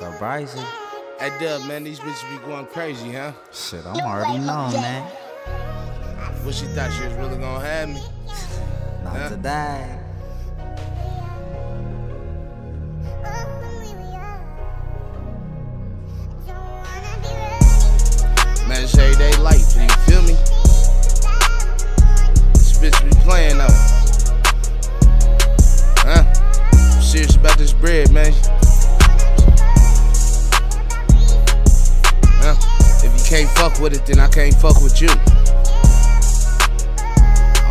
Up rising. Hey, Dubb, man, these bitches be going crazy, huh? Shit, I'm already known, man. What she thought she was really gonna have me? Not Yeah. today. Man, it's everyday life, you feel me? This bitch be playing though. Huh? I'm serious about this bread, man. Can't fuck with it, then I can't fuck with you.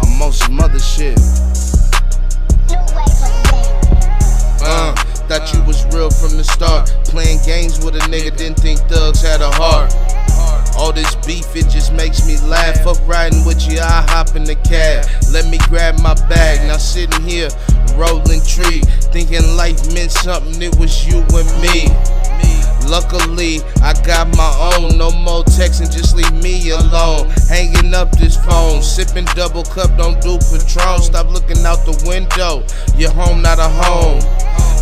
I'm on some other shit. Uh, thought you was real from the start. Playing games with a nigga, didn't think thugs had a heart. All this beef, it just makes me laugh. Fuck riding with you, I hop in the cab. Let me grab my bag. Now sitting here, rolling tree, thinking life meant something, it was you and me. Luckily, I got my own. No more texting, just leave me alone. Hanging up this phone, sipping double cup, don't do Patron. Stop looking out the window. Your home, not a home.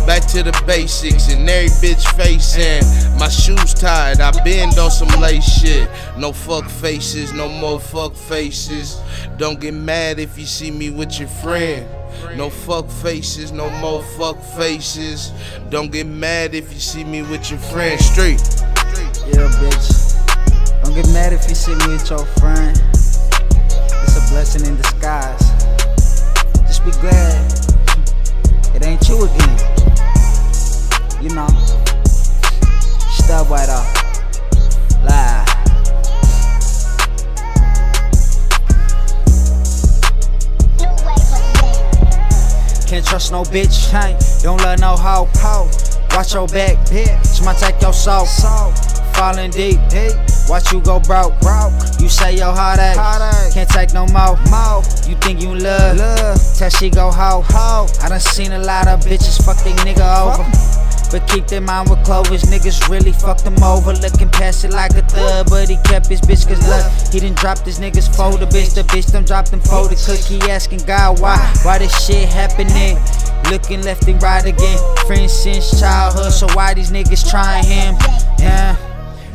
Back to the basics and every bitch facing. My shoes tied, I bend on some lace shit. No fuck faces, no more fuck faces. Don't get mad if you see me with your friend. No fuck faces, no more fuck faces. Don't get mad if you see me with your friend. straight. Yeah, bitch. Don't get mad if you see me with your friend. It's a blessing in disguise. Just be glad it ain't you again. You know. Stub right off. Trust no bitch, hey. Don't let no hoe, hoe. Watch your back, bitch. Might take your soul, soul. Falling deep, deep. Watch you go broke, broke. You say your heart ache, can't take no more, more. You think you love, love. Till she go hoe, hoe. I done seen a lot of bitches fuck they nigga over. But keep their mind with Clovis, niggas really fucked him over. Looking past it like a thug, but he kept his bitch cause look, he didn't drop his niggas folder, bitch. The bitch done dropped him folder. Cook, he asking God why, why this shit happening? Looking left and right again. Friends since childhood, so why these niggas trying him? Yeah.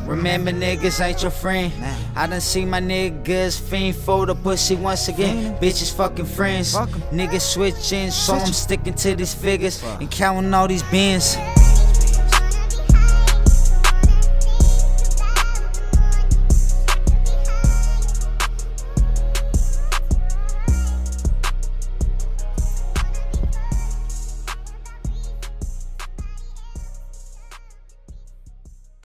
Remember niggas ain't your friend. I done see my niggas fiend for the pussy once again. Bitches fucking friends. Niggas switching, so I'm sticking to these figures and counting all these bins.